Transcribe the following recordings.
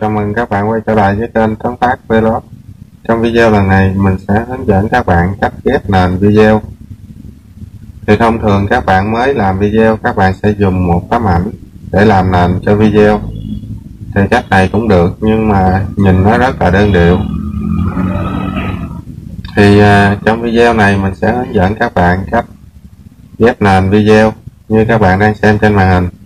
Chào mừng các bạn quay trở lại với kênh Tấn Phát Vlog. Trong video lần này mình sẽ hướng dẫn các bạn cách ghép nền video. Thì thông thường các bạn mới làm video các bạn sẽ dùng một tấm ảnh để làm nền cho video. Thì cách này cũng được nhưng mà nhìn nó rất là đơn điệu. Thì uh, trong video này mình sẽ hướng dẫn các bạn cách ghép nền video. Như các bạn đang xem trên màn hình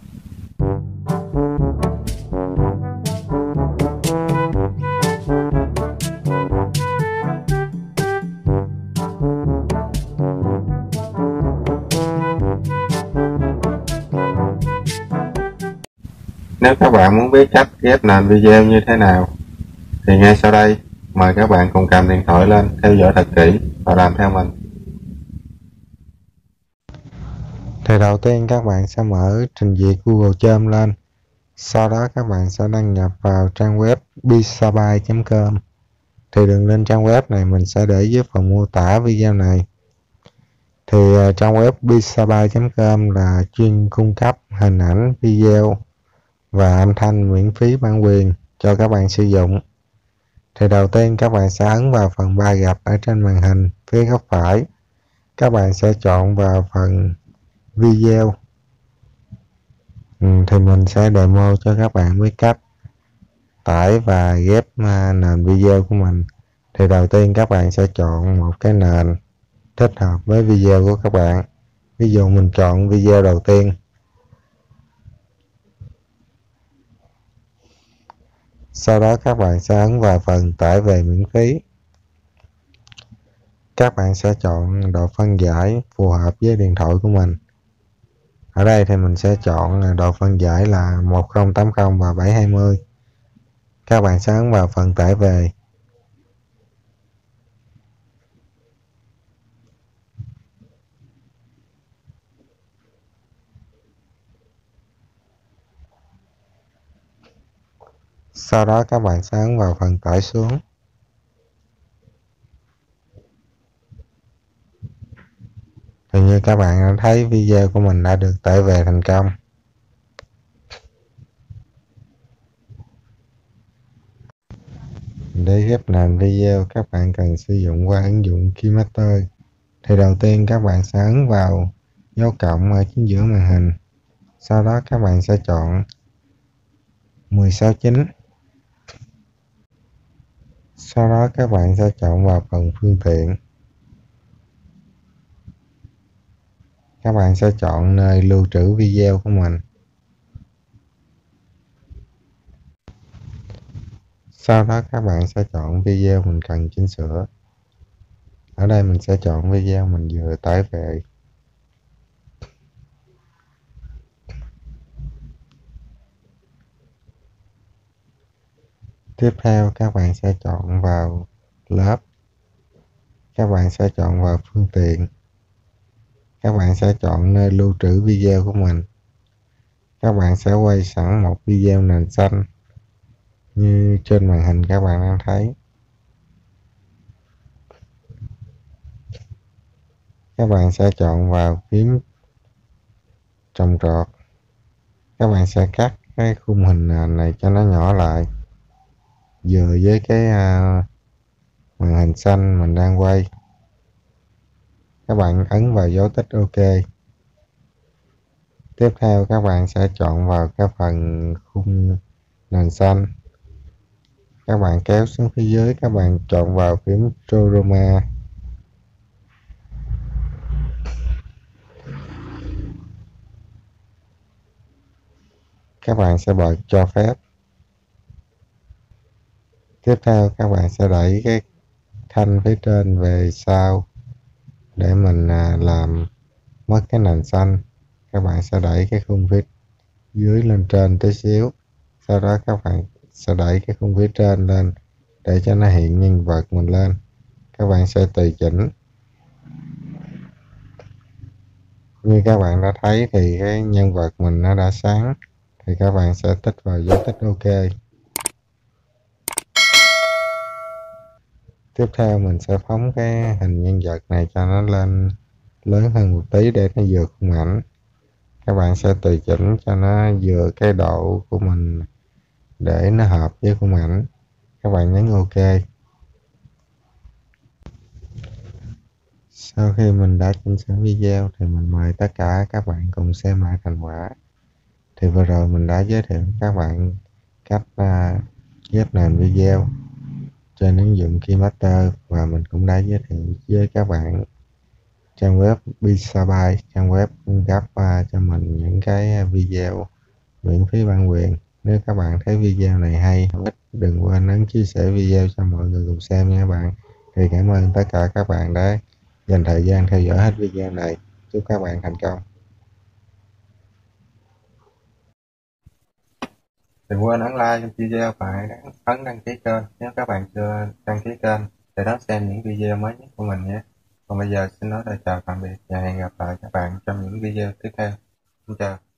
Nếu các bạn muốn biết cách ghép nền video như thế nào thì ngay sau đây mời các bạn cùng cầm điện thoại lên theo dõi thật kỹ và làm theo mình. Thì đầu tiên các bạn sẽ mở trình duyệt Google Chrome lên. Sau đó các bạn sẽ đăng nhập vào trang web pixabay.com. Thì đường link trang web này mình sẽ để dưới phần mô tả video này. Thì ờ, trang web pixabay.com là chuyên cung cấp hình ảnh, video và âm thanh miễn phí bản quyền cho các bạn sử dụng. Thì đầu tiên các bạn sẽ ấn vào phần ba gạch ở trên màn hình phía góc phải. Các bạn sẽ chọn vào phần video. Ừ, thì mình sẽ demo cho các bạn biết cách tải và ghép à, nền video của mình. Thì đầu tiên các bạn sẽ chọn một cái nền thích hợp với video của các bạn. Ví dụ mình chọn video đầu tiên. Sau đó các bạn sẽ ấn vào phần tải về miễn phí. Các bạn sẽ chọn độ phân giải phù hợp với điện thoại của mình. Ở đây thì mình sẽ chọn độ phân giải là 1080 và 720. Các bạn sẽ ấn vào phần tải về. Sau đó các bạn sẽ ấn vào phần tải xuống. Thì như các bạn đã thấy video của mình đã được tải về thành công. Để ghép nền video, các bạn cần sử dụng qua ứng dụng Keymaster thì đầu tiên các bạn sẽ ấn vào dấu cộng ở chính giữa màn hình. Sau đó các bạn sẽ chọn 169 sau đó các bạn sẽ chọn vào phần phương tiện. Các bạn sẽ chọn nơi lưu trữ video của mình. Sau đó các bạn sẽ chọn video mình cần chỉnh sửa. Ở đây mình sẽ chọn video mình vừa tải về. Tiếp theo, các bạn sẽ chọn vào lớp. Các bạn sẽ chọn vào phương tiện. Các bạn sẽ chọn nơi lưu trữ video của mình. Các bạn sẽ quay sẵn một video nền xanh như trên màn hình các bạn đang thấy. Các bạn sẽ chọn vào kiếm trồng trọt. Các bạn sẽ cắt cái khung hình nền này cho nó nhỏ lại vừa với cái uh, màn hình xanh mình đang quay. Các bạn ấn vào dấu tích ok. Tiếp theo các bạn sẽ chọn vào cái phần khung nền xanh. Các bạn kéo xuống phía dưới các bạn chọn vào phím chroma các bạn sẽ bật cho phép tiếp theo các bạn sẽ đẩy cái thanh phía trên về sau để mình à, làm mất cái nền xanh. Các bạn sẽ đẩy cái khung phía dưới lên trên tí xíu. Sau đó các bạn sẽ đẩy cái khung phía trên lên để cho nó hiện nhân vật mình lên. Các bạn sẽ tùy chỉnh. Như các bạn đã thấy thì cái nhân vật mình nó đã sáng, thì các bạn sẽ tích vào dấu tích ok. Tiếp theo mình sẽ phóng cái hình nhân vật này cho nó lên lớn hơn một tí để nó vừa khung ảnh. Các bạn sẽ tùy chỉnh cho nó vừa cái độ của mình để nó hợp với khung ảnh. Các bạn nhấn ok. Sau khi mình đã chỉnh sửa video thì mình mời tất cả các bạn cùng xem lại thành quả. Thì vừa rồi mình đã giới thiệu các bạn cách à, uh, ghép nền video trên ứng dụng Keymaster và mình cũng đã giới thiệu với các bạn trang web Pixabay trang web cung cấp uh, cho mình những cái video miễn phí bản quyền. Nếu các bạn thấy video này hay đừng quên ấn chia sẻ video cho mọi người cùng xem nha các bạn. Thì cảm ơn tất cả các bạn đã dành thời gian theo dõi hết video này. Chúc các bạn thành công. Đừng quên ấn like video và ấn đăng ký kênh nếu các bạn chưa đăng ký kênh để đón xem những video mới nhất của mình nhé. Còn bây giờ xin nói lời chào tạm biệt và hẹn gặp lại các bạn trong những video tiếp theo. Xin chào.